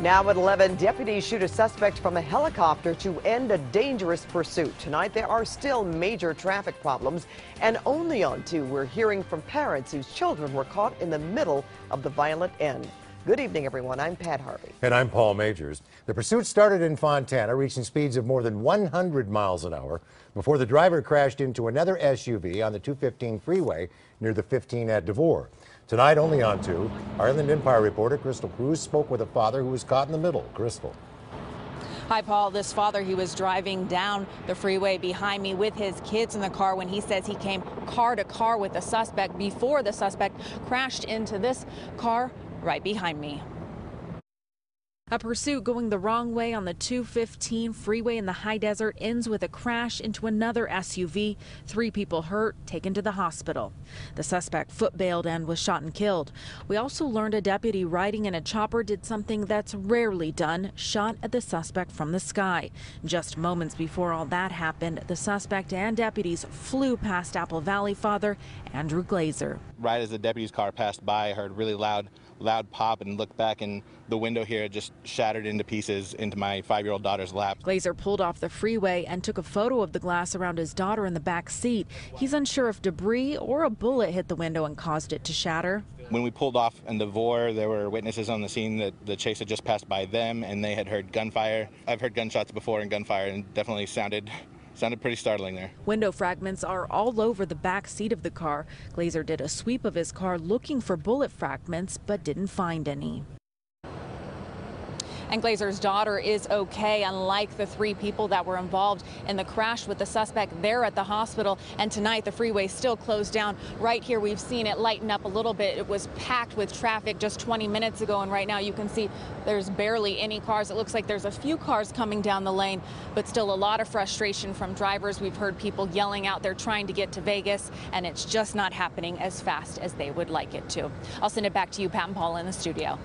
Now at 11, deputies shoot a suspect from a helicopter to end a dangerous pursuit. Tonight, there are still major traffic problems. And only on 2, we're hearing from parents whose children were caught in the middle of the violent end. Good evening, everyone. I'm Pat Harvey. And I'm Paul Magers. The pursuit started in Fontana, reaching speeds of more than 100 miles an hour before the driver crashed into another SUV on the 215 freeway near the 15 at Devore. Tonight, only on 2, our Inland Empire reporter Crystal Cruz spoke with a father who was caught in the middle. Crystal. Hi, Paul. This father, he was driving down the freeway behind me with his kids in the car when he says he came car to car with the suspect before the suspect crashed into this car right behind me. A pursuit going the wrong way on the 215 freeway in the high desert ends with a crash into another SUV. Three people hurt, taken to the hospital. The suspect foot bailed and was shot and killed. We also learned a deputy riding in a chopper did something that's rarely done, shot at the suspect from the sky. Just moments before all that happened, the suspect and deputies flew past Apple Valley father Andrew Glazer. Right as the deputy's car passed by, I heard really loud loud pop and looked back and the window here just shattered into pieces into my five-year-old daughter's lap. Glazer pulled off the freeway and took a photo of the glass around his daughter in the back seat. He's unsure if debris or a bullet hit the window and caused it to shatter. When we pulled off in Devore, there were witnesses on the scene that the chase had just passed by them and they had heard gunfire. I've heard gunshots before and gunfire and definitely sounded Sounded pretty startling there. Window fragments are all over the back seat of the car. Glazer did a sweep of his car looking for bullet fragments, but didn't find any. And Glazer's daughter is okay, unlike the three people that were involved in the crash with the suspect there at the hospital. And tonight, the freeway still closed down. Right here, we've seen it lighten up a little bit. It was packed with traffic just 20 minutes ago, and right now you can see there's barely any cars. It looks like there's a few cars coming down the lane, but still a lot of frustration from drivers. We've heard people yelling out they're trying to get to Vegas, and it's just not happening as fast as they would like it to. I'll send it back to you, Pat and Paul, in the studio.